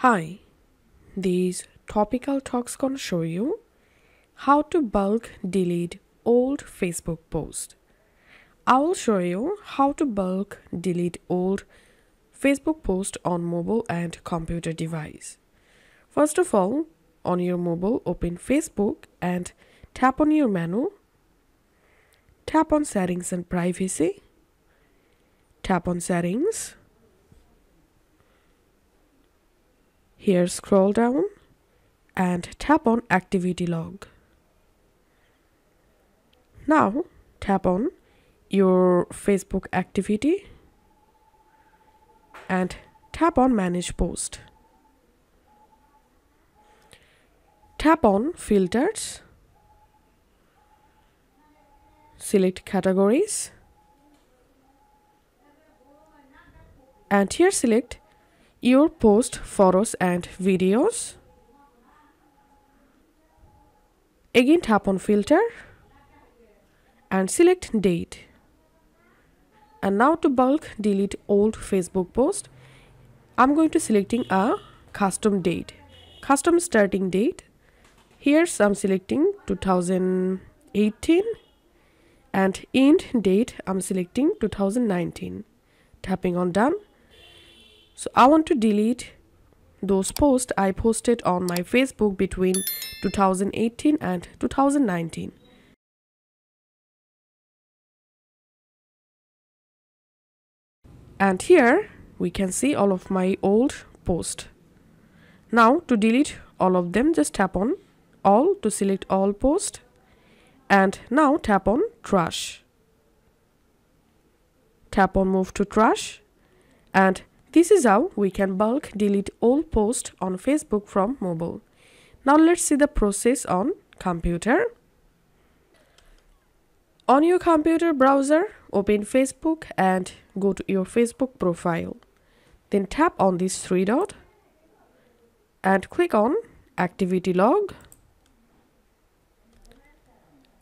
Hi, these topical talks gonna show you how to bulk delete old Facebook post. I will show you how to bulk delete old Facebook post on mobile and computer device. First of all, on your mobile, open Facebook and tap on your menu. Tap on settings and privacy. Tap on settings. Here scroll down and tap on activity log. Now tap on your Facebook activity and tap on manage post. Tap on filters. Select categories. And here select your post photos and videos. Again tap on filter and select date. And now to bulk delete old Facebook post, I'm going to selecting a custom date, custom starting date. Here I'm selecting 2018 and end date I'm selecting 2019. Tapping on done so I want to delete those posts I posted on my Facebook between 2018 and 2019. And here we can see all of my old posts. Now to delete all of them just tap on all to select all posts and now tap on trash. Tap on move to trash and this is how we can bulk delete all posts on Facebook from mobile. Now let's see the process on computer. On your computer browser, open Facebook and go to your Facebook profile. Then tap on this three dot and click on activity log.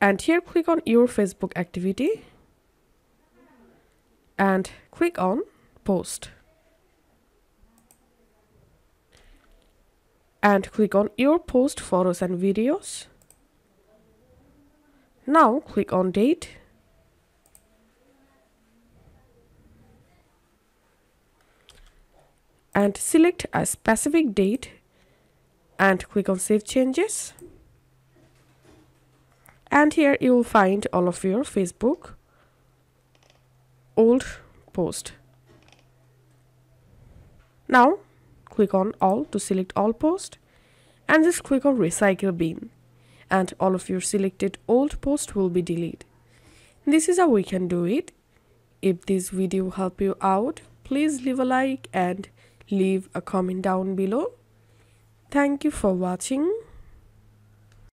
And here click on your Facebook activity and click on post. And click on your post photos and videos. Now click on date. And select a specific date and click on save changes. And here you will find all of your Facebook old post. Now click on all to select all post and just click on recycle bin and all of your selected old post will be deleted. This is how we can do it. If this video help you out, please leave a like and leave a comment down below. Thank you for watching.